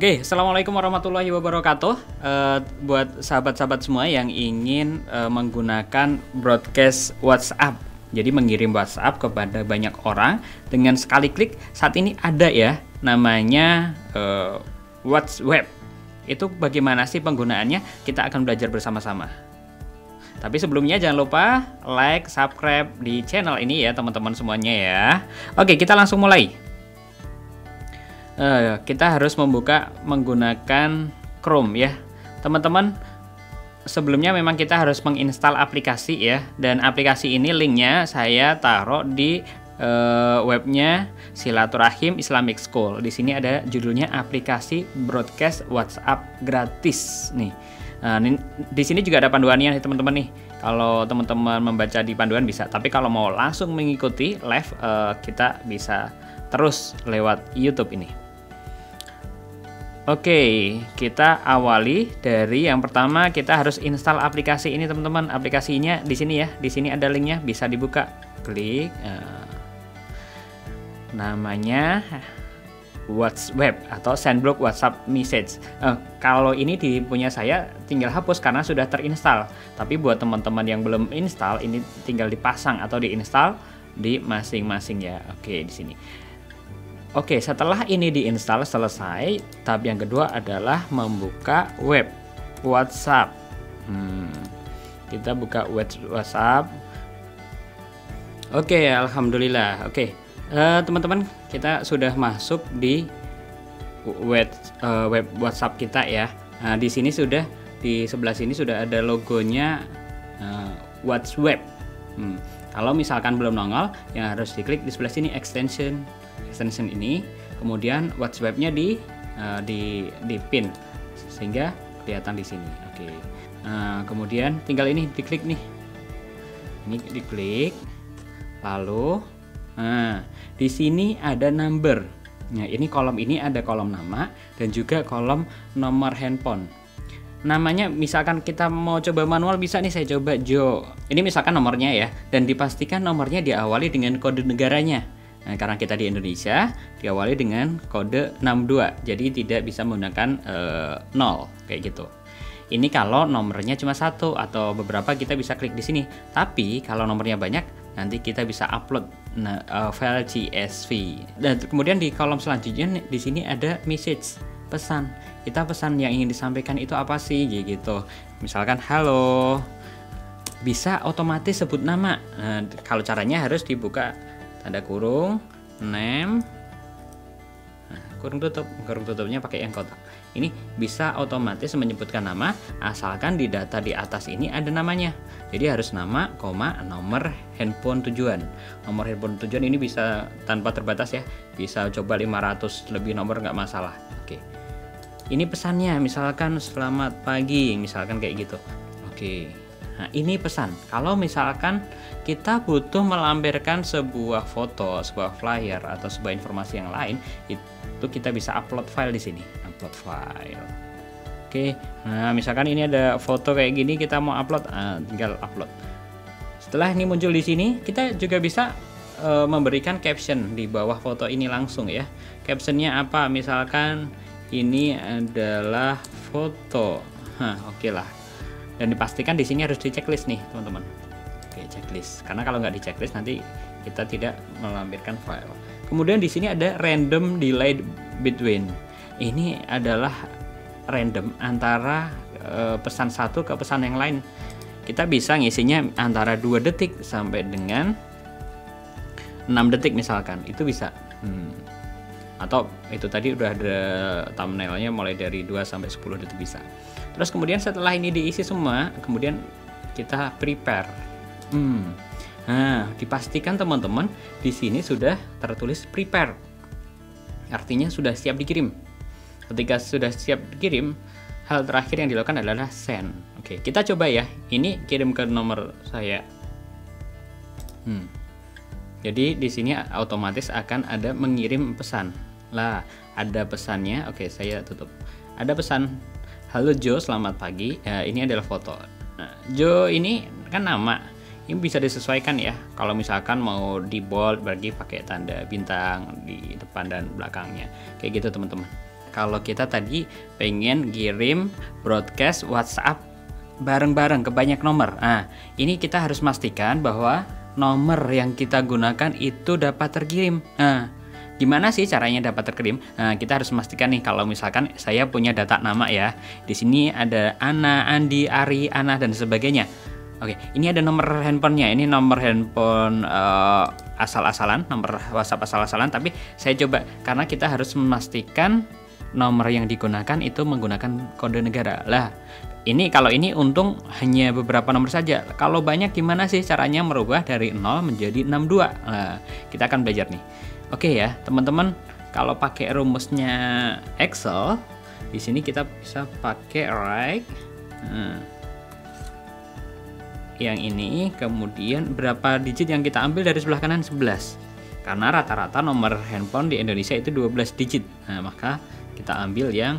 Oke, assalamualaikum warahmatullahi wabarakatuh. Uh, buat sahabat-sahabat semua yang ingin uh, menggunakan broadcast WhatsApp, jadi mengirim WhatsApp kepada banyak orang dengan sekali klik. Saat ini ada ya, namanya uh, WhatsApp. Itu bagaimana sih penggunaannya? Kita akan belajar bersama-sama. Tapi sebelumnya jangan lupa like, subscribe di channel ini ya teman-teman semuanya ya. Oke, kita langsung mulai uh, kita harus membuka menggunakan Chrome ya. Teman-teman sebelumnya memang kita harus menginstal aplikasi ya. Dan aplikasi ini linknya saya taruh di uh, webnya Silaturahim Islamic School. Di sini ada judulnya aplikasi broadcast WhatsApp gratis nih. Nah, di sini juga ada panduannya nih teman-teman nih. Kalau teman-teman membaca di panduan bisa, tapi kalau mau langsung mengikuti live uh, kita bisa terus lewat YouTube ini. Oke, kita awali dari yang pertama kita harus install aplikasi ini teman-teman. Aplikasinya di sini ya, di sini ada linknya, bisa dibuka. Klik. Uh, namanya WhatsApp atau Sandblock WhatsApp Message. Uh, kalau ini di punya saya tinggal hapus karena sudah terinstall. Tapi buat teman-teman yang belum install, ini tinggal dipasang atau diinstal di masing-masing ya. Oke, di sini. Oke, setelah ini diinstal selesai, tahap yang kedua adalah membuka web WhatsApp. Hmm, kita buka web WhatsApp. Oke, alhamdulillah. Oke, uh, teman-teman, kita sudah masuk di web uh, web WhatsApp kita ya. Nah, di sini sudah di sebelah sini sudah ada logonya uh, WhatsApp. Hmm. Kalau misalkan belum nongol, yang harus diklik di sebelah sini extension. Extension ini kemudian WhatsApp-nya di uh, di di pin sehingga kelihatan di sini. Oke. Okay. nah kemudian tinggal ini diklik nih. Ini diklik lalu nah di sini ada number. Nah ini kolom ini ada kolom nama dan juga kolom nomor handphone namanya misalkan kita mau coba manual bisa nih saya coba Jo ini misalkan nomornya ya dan dipastikan nomornya diawali dengan kode negaranya Nah, karena kita di Indonesia diawali dengan kode 62, jadi tidak bisa menggunakan e, 0 kayak gitu. Ini kalau nomornya cuma satu atau beberapa kita bisa klik di sini. Tapi kalau nomornya banyak, nanti kita bisa upload nah, uh, file CSV. Dan kemudian di kolom selanjutnya di sini ada message pesan. Kita pesan yang ingin disampaikan itu apa sih? Gitu. Misalkan halo. Bisa otomatis sebut nama. Nah, kalau caranya harus dibuka tanda kurung name kurung tutup. Kurung tutupnya pakai yang kotak ini bisa otomatis menyebutkan nama asalkan di data di atas ini ada namanya. Jadi harus nama koma nomor handphone tujuan. Nomor handphone tujuan ini bisa tanpa terbatas ya. Bisa coba 500 lebih nomor nggak masalah. Oke ini pesannya misalkan selamat pagi misalkan kayak gitu oke Nah, ini pesan. Kalau misalkan kita butuh melampirkan sebuah foto, sebuah flyer atau sebuah informasi yang lain, itu kita bisa upload file di sini. Upload file. Oke. Nah, misalkan ini ada foto kayak gini kita mau upload, nah, tinggal upload. Setelah ini muncul di sini, kita juga bisa e, memberikan caption di bawah foto ini langsung ya. Captionnya apa? Misalkan ini adalah foto. Oke okay lah dan dipastikan di sini harus di checklist nih teman-teman. Oke checklist. Karena kalau nggak di checklist nanti kita tidak melampirkan file. Kemudian di sini ada random delay between. Ini adalah random antara e, pesan satu ke pesan yang lain. Kita bisa ngisinya antara dua detik sampai dengan 6 detik misalkan. Itu bisa. Hmm. Atau itu tadi udah ada thumbnailnya mulai dari 2 sampai 10 detik bisa Terus kemudian setelah ini diisi semua, kemudian kita prepare. Hmm. Nah, dipastikan teman-teman di sini sudah tertulis prepare. Artinya sudah siap dikirim. Ketika sudah siap dikirim, hal terakhir yang dilakukan adalah send. Oke, kita coba ya. Ini kirim ke nomor saya. Hmm. Jadi di sini otomatis akan ada mengirim pesan. Lah, ada pesannya. Oke, saya tutup. Ada pesan Halo Jo, selamat pagi. Ya, ini adalah foto. Nah, Jo ini kan nama. Ini bisa disesuaikan ya. Kalau misalkan mau di bold bagi pakai tanda bintang di depan dan belakangnya. Kayak gitu teman-teman. kalau kita tadi pengen kirim broadcast WhatsApp bareng-bareng ke banyak nomor. Nah, ini kita harus memastikan bahwa nomor yang kita gunakan itu dapat terkirim. Nah, gimana sih caranya dapat terkirim? Nah, kita harus memastikan nih kalau misalkan saya punya data nama ya. Di sini ada Ana, Andi, Ari, Ana dan sebagainya. Oke, ini ada nomor handphonenya. Ini nomor handphone uh, asal-asalan, nomor WhatsApp asal-asalan. Tapi saya coba karena kita harus memastikan nomor yang digunakan itu menggunakan kode negara. Lah, ini kalau ini untung hanya beberapa nomor saja. Kalau banyak gimana sih caranya merubah dari 0 menjadi 62? Nah, kita akan belajar nih. Oke ya, teman-teman, kalau pakai rumusnya Excel, di sini kita bisa pakai right. Nah, yang ini kemudian berapa digit yang kita ambil dari sebelah kanan? 11 karena rata-rata nomor handphone di Indonesia itu 12 digit. Nah maka kita ambil yang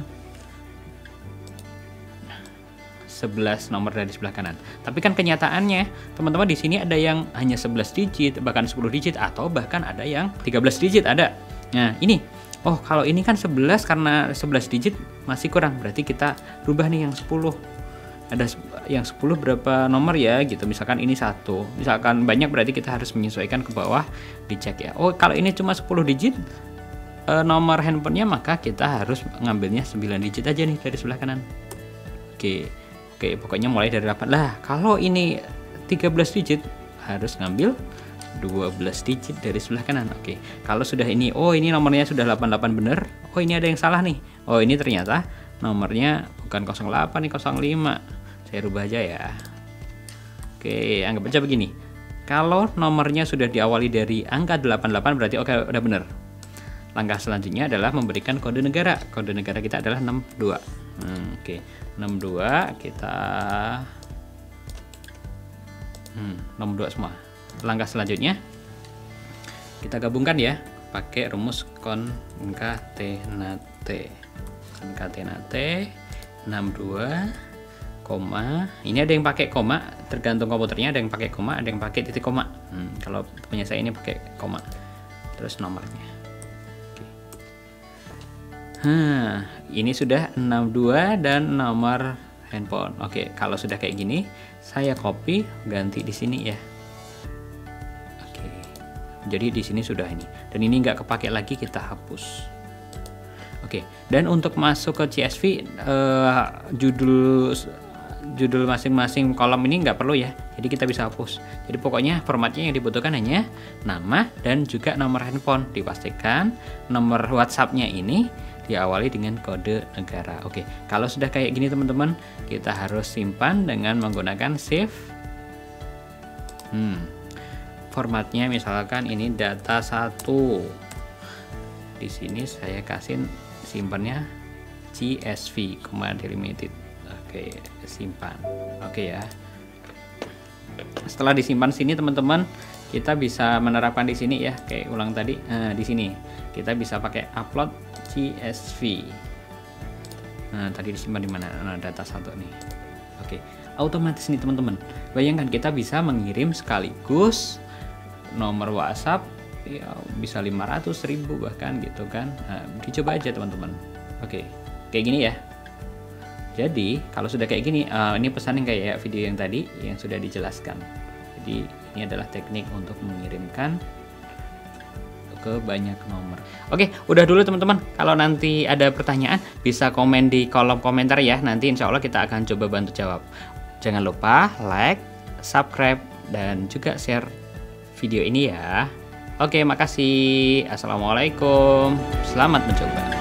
11 nomor dari sebelah kanan. Tapi kan kenyataannya, teman-teman di sini ada yang hanya 11 digit, bahkan 10 digit atau bahkan ada yang 13 digit ada. Nah, ini. Oh, kalau ini kan 11 karena 11 digit masih kurang. Berarti kita rubah nih yang 10 ada yang 10 berapa nomor ya gitu misalkan ini satu misalkan banyak berarti kita harus menyesuaikan ke bawah dicek ya oh kalau ini cuma 10 digit e, nomor handphonenya maka kita harus ngambilnya 9 digit aja nih dari sebelah kanan oke oke pokoknya mulai dari 8 lah kalau ini 13 digit harus ngambil 12 digit dari sebelah kanan. Oke kalau sudah ini oh ini nomornya sudah 88 bener. Oh ini ada yang salah nih. Oh ini ternyata nomornya bukan 08 nih 05 saya rubah aja ya. Oke anggap aja begini. Kalau nomornya sudah diawali dari angka 88 berarti oke udah bener. Langkah selanjutnya adalah memberikan kode negara. Kode negara kita adalah 62 hmm, oke. 62 kita hmm, 62 semua. Langkah selanjutnya. Kita gabungkan ya. Pakai rumus koncatenate. Koncatenate 62 koma. Ini ada yang pakai koma tergantung komputernya. Ada yang pakai koma ada yang pakai titik koma. Hmm, kalau punya saya ini pakai koma. Terus nomornya. Ini sudah 62 dan nomor handphone. Oke kalau sudah kayak gini saya copy ganti di sini ya. Oke jadi di sini sudah ini. Dan ini nggak kepake lagi kita hapus. Oke, dan untuk masuk ke CSV eh, judul judul masing-masing kolom ini nggak perlu ya. Jadi kita bisa hapus. Jadi pokoknya formatnya yang dibutuhkan hanya nama dan juga nomor handphone. Dipastikan nomor WhatsAppnya ini diawali dengan kode negara oke kalau sudah kayak gini teman-teman kita harus simpan dengan menggunakan save hmm, formatnya misalkan ini data satu di sini saya kasih simpannya CSV, delimited Oke, simpan. Oke ya. Setelah disimpan sini teman-teman, kita bisa menerapkan di sini ya, kayak ulang tadi. Nah, di sini kita bisa pakai upload CSV. Nah, tadi disimpan di mana? Nah, data satu nih. Oke, otomatis nih teman-teman. Bayangkan kita bisa mengirim sekaligus nomor WhatsApp ya bisa 500 ribu bahkan gitu kan. Nah, dicoba aja teman-teman. Oke, kayak gini ya. Jadi kalau sudah kayak gini, uh, ini pesan yang kayak video yang tadi yang sudah dijelaskan. Jadi ini adalah teknik untuk mengirimkan ke banyak nomor. Oke, udah dulu teman-teman. Kalau nanti ada pertanyaan bisa komen di kolom komentar ya. Nanti insya Allah kita akan coba bantu jawab. Jangan lupa like, subscribe, dan juga share video ini ya. Oke, makasih. Assalamualaikum. Selamat mencoba.